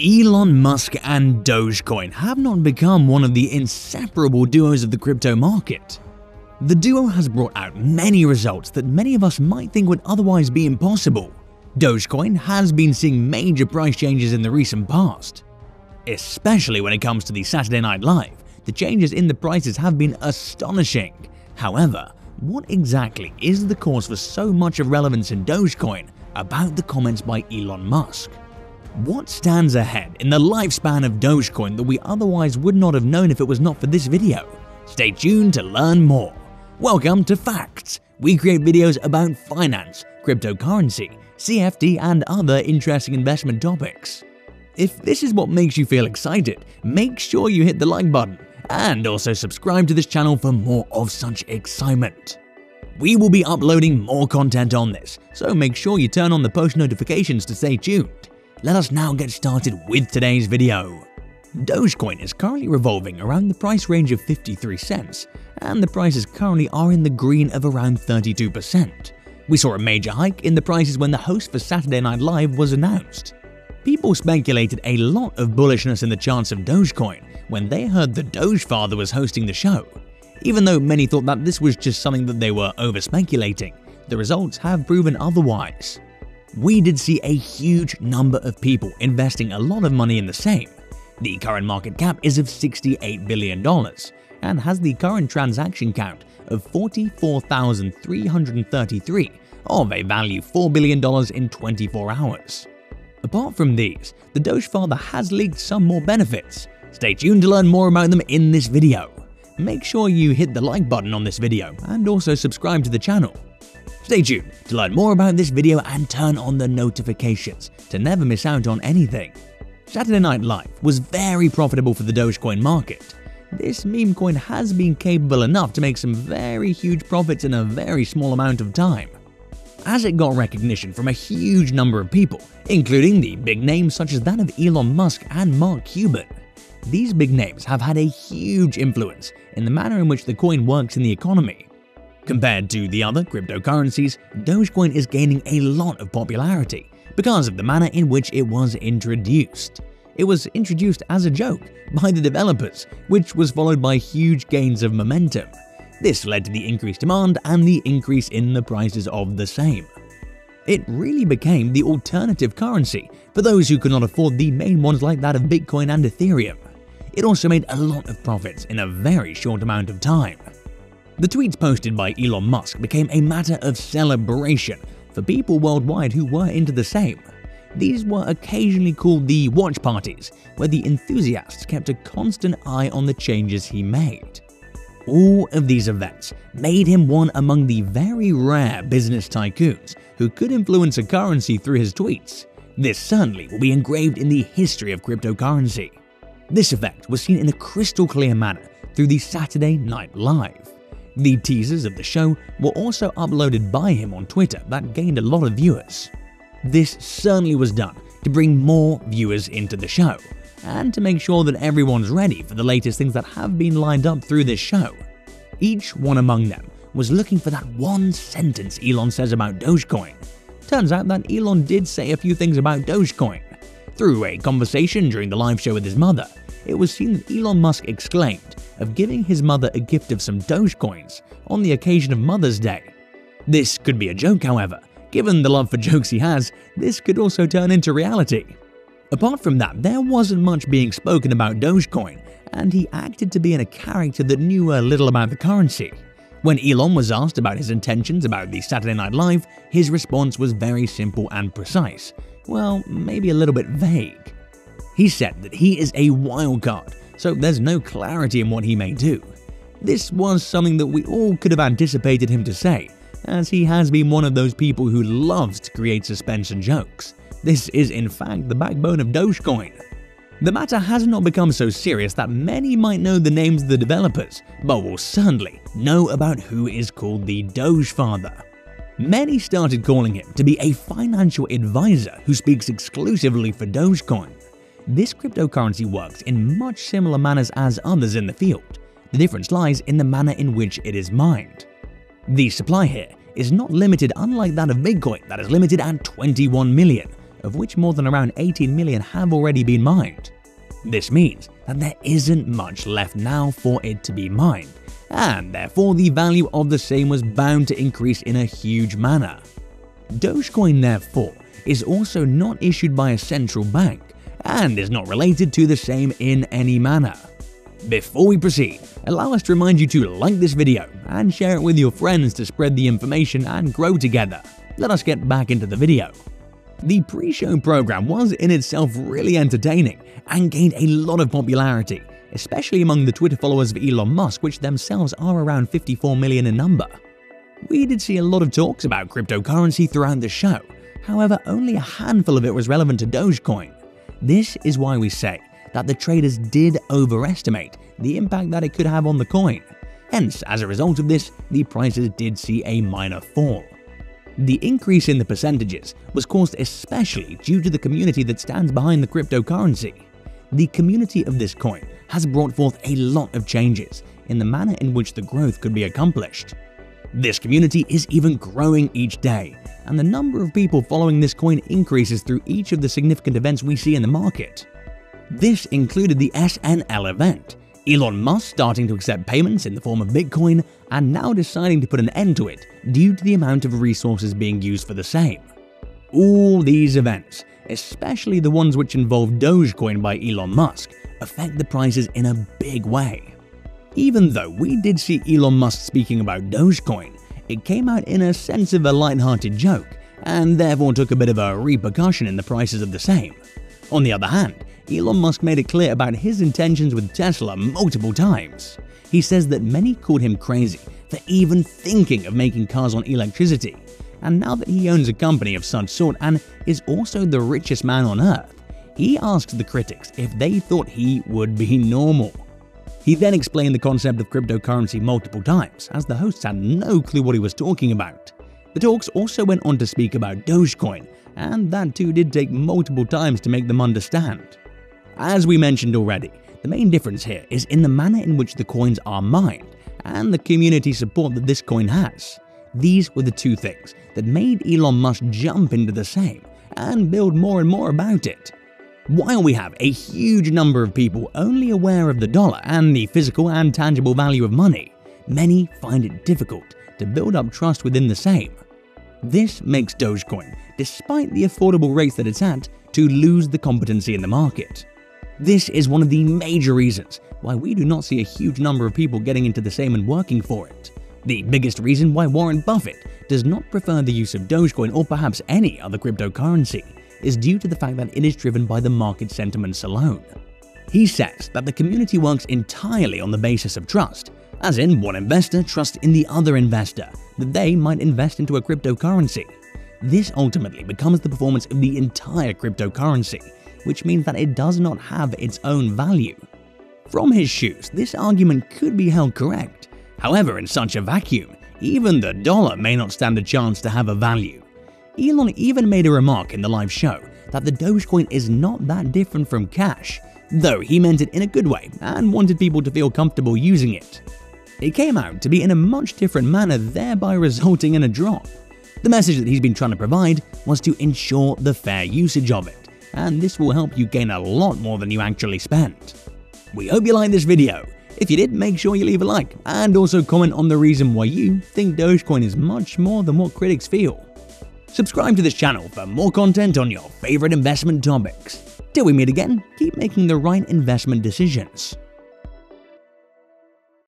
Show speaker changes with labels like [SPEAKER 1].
[SPEAKER 1] Elon Musk and Dogecoin have not become one of the inseparable duos of the crypto market. The duo has brought out many results that many of us might think would otherwise be impossible. Dogecoin has been seeing major price changes in the recent past. Especially when it comes to the Saturday Night Live, the changes in the prices have been astonishing. However, what exactly is the cause for so much irrelevance in Dogecoin about the comments by Elon Musk? What stands ahead in the lifespan of Dogecoin that we otherwise would not have known if it was not for this video? Stay tuned to learn more. Welcome to Facts. We create videos about finance, cryptocurrency, CFD and other interesting investment topics. If this is what makes you feel excited, make sure you hit the like button and also subscribe to this channel for more of such excitement. We will be uploading more content on this, so make sure you turn on the post notifications to stay tuned let us now get started with today's video. Dogecoin is currently revolving around the price range of 53 cents, and the prices currently are in the green of around 32%. We saw a major hike in the prices when the host for Saturday Night Live was announced. People speculated a lot of bullishness in the charts of Dogecoin when they heard the Doge Father was hosting the show. Even though many thought that this was just something that they were over speculating, the results have proven otherwise we did see a huge number of people investing a lot of money in the same. The current market cap is of $68 billion and has the current transaction count of 44,333 of a value $4 billion in 24 hours. Apart from these, the Doge Father has leaked some more benefits. Stay tuned to learn more about them in this video. Make sure you hit the like button on this video and also subscribe to the channel. Stay tuned to learn more about this video and turn on the notifications to never miss out on anything. Saturday Night Live was very profitable for the Dogecoin market. This meme coin has been capable enough to make some very huge profits in a very small amount of time. As it got recognition from a huge number of people, including the big names such as that of Elon Musk and Mark Cuban. These big names have had a huge influence in the manner in which the coin works in the economy. Compared to the other cryptocurrencies, Dogecoin is gaining a lot of popularity because of the manner in which it was introduced. It was introduced as a joke by the developers, which was followed by huge gains of momentum. This led to the increased demand and the increase in the prices of the same. It really became the alternative currency for those who could not afford the main ones like that of Bitcoin and Ethereum. It also made a lot of profits in a very short amount of time. The tweets posted by Elon Musk became a matter of celebration for people worldwide who were into the same. These were occasionally called the watch parties, where the enthusiasts kept a constant eye on the changes he made. All of these events made him one among the very rare business tycoons who could influence a currency through his tweets. This certainly will be engraved in the history of cryptocurrency. This effect was seen in a crystal clear manner through the Saturday Night Live. The teasers of the show were also uploaded by him on Twitter that gained a lot of viewers. This certainly was done to bring more viewers into the show, and to make sure that everyone's ready for the latest things that have been lined up through this show. Each one among them was looking for that one sentence Elon says about Dogecoin. Turns out that Elon did say a few things about Dogecoin. Through a conversation during the live show with his mother, it was seen that Elon Musk exclaimed of giving his mother a gift of some Dogecoins on the occasion of Mother's Day. This could be a joke, however. Given the love for jokes he has, this could also turn into reality. Apart from that, there wasn't much being spoken about Dogecoin, and he acted to be in a character that knew a little about the currency. When Elon was asked about his intentions about the Saturday Night Live, his response was very simple and precise. Well, maybe a little bit vague. He said that he is a wildcard, so there's no clarity in what he may do. This was something that we all could have anticipated him to say, as he has been one of those people who loves to create suspense and jokes. This is in fact the backbone of Dogecoin. The matter has not become so serious that many might know the names of the developers, but will certainly know about who is called the Doge Father. Many started calling him to be a financial advisor who speaks exclusively for Dogecoin. This cryptocurrency works in much similar manners as others in the field. The difference lies in the manner in which it is mined. The supply here is not limited unlike that of Bitcoin that is limited at 21 million, of which more than around 18 million have already been mined. This means that there isn't much left now for it to be mined, and therefore the value of the same was bound to increase in a huge manner. Dogecoin, therefore, is also not issued by a central bank and is not related to the same in any manner. Before we proceed, allow us to remind you to like this video and share it with your friends to spread the information and grow together. Let us get back into the video. The pre-show program was in itself really entertaining and gained a lot of popularity, especially among the Twitter followers of Elon Musk, which themselves are around 54 million in number. We did see a lot of talks about cryptocurrency throughout the show, however, only a handful of it was relevant to Dogecoin. This is why we say that the traders did overestimate the impact that it could have on the coin. Hence, as a result of this, the prices did see a minor fall. The increase in the percentages was caused especially due to the community that stands behind the cryptocurrency. The community of this coin has brought forth a lot of changes in the manner in which the growth could be accomplished. This community is even growing each day, and the number of people following this coin increases through each of the significant events we see in the market. This included the SNL event, Elon Musk starting to accept payments in the form of Bitcoin and now deciding to put an end to it due to the amount of resources being used for the same. All these events, especially the ones which involve Dogecoin by Elon Musk, affect the prices in a big way. Even though we did see Elon Musk speaking about Dogecoin, it came out in a sense of a light-hearted joke, and therefore took a bit of a repercussion in the prices of the same. On the other hand, Elon Musk made it clear about his intentions with Tesla multiple times. He says that many called him crazy for even thinking of making cars on electricity, and now that he owns a company of such sort and is also the richest man on earth, he asked the critics if they thought he would be normal. He then explained the concept of cryptocurrency multiple times, as the hosts had no clue what he was talking about. The talks also went on to speak about Dogecoin, and that too did take multiple times to make them understand. As we mentioned already, the main difference here is in the manner in which the coins are mined and the community support that this coin has. These were the two things that made Elon Musk jump into the same and build more and more about it. While we have a huge number of people only aware of the dollar and the physical and tangible value of money, many find it difficult to build up trust within the same. This makes Dogecoin, despite the affordable rates that it's at, to lose the competency in the market. This is one of the major reasons why we do not see a huge number of people getting into the same and working for it. The biggest reason why Warren Buffett does not prefer the use of Dogecoin or perhaps any other cryptocurrency is due to the fact that it is driven by the market sentiments alone. He says that the community works entirely on the basis of trust, as in one investor trusts in the other investor that they might invest into a cryptocurrency. This ultimately becomes the performance of the entire cryptocurrency, which means that it does not have its own value. From his shoes, this argument could be held correct. However, in such a vacuum, even the dollar may not stand a chance to have a value. Elon even made a remark in the live show that the Dogecoin is not that different from cash, though he meant it in a good way and wanted people to feel comfortable using it. It came out to be in a much different manner, thereby resulting in a drop. The message that he's been trying to provide was to ensure the fair usage of it and this will help you gain a lot more than you actually spent. We hope you liked this video. If you did, make sure you leave a like and also comment on the reason why you think Dogecoin is much more than what critics feel. Subscribe to this channel for more content on your favorite investment topics. Till we meet again, keep making the right investment decisions.